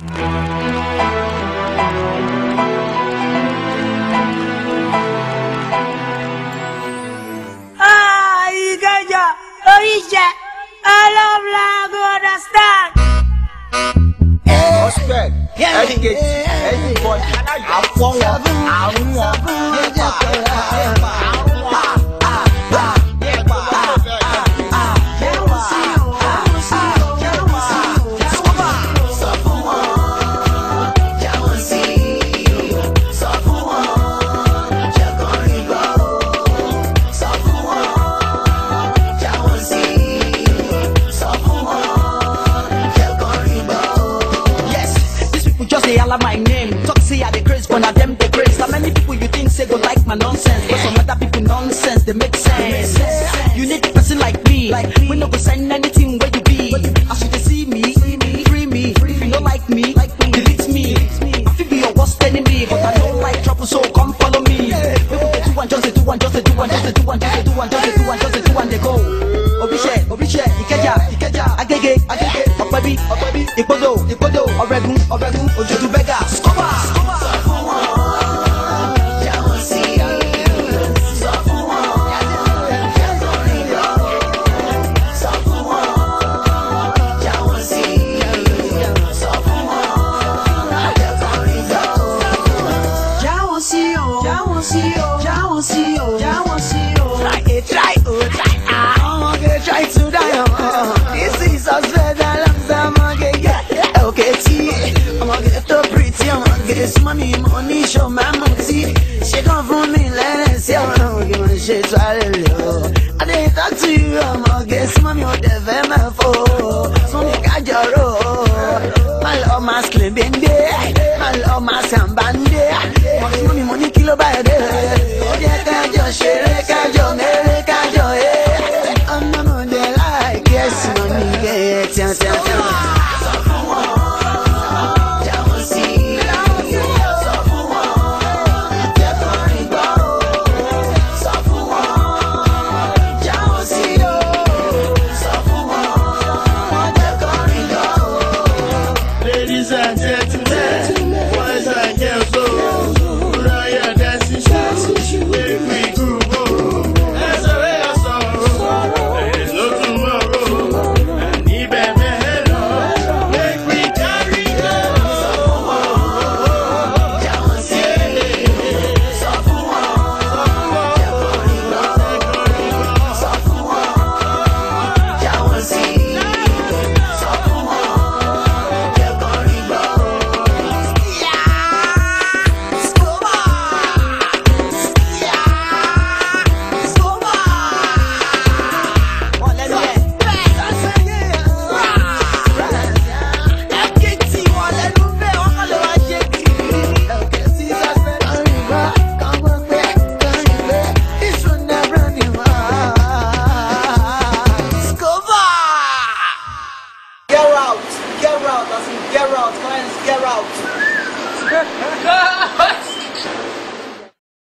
Ìkẹjà oríṣẹ ọlọ́mọlágọ́dà stark. Respect, educate, everybody, àfọwọ́, àrùn wọn, nípa pẹ̀lú àrùn. they holla my name. Talk say I the grace, but now them the grace. How many people you think say go like my nonsense? But some other people nonsense, they make sense. You need a person like me. Like me. We no go send anything where you be. As you can see me, free me. If you don't like me, delete me. I feel be your worst enemy, but I don't like trouble, so come follow me. get two and just two and just a. ọ̀pẹ́bí ọ̀pẹ́bí ìkpódò ìkpódò ọ̀rẹ́gun ọ̀rẹ́gun òjòjú bẹ́gà skọ́bà. sọ fún wọn jáwọ́ sí i. sí o. Jáwọ́ sí o. Jáwọ́ sí o. Jáwọ́ sí o. Try it, try o. Try this money, money show my motive. She come from me, let it see how long you want shit to I didn't talk to you, I'm a guess mommy on oh, the VMFO. So me got your My love, my slim bindi, my love, my sambandi. Mommy, money, money kilo by day. Oh, yeah, can't just share Geralt, Kleines Geralt.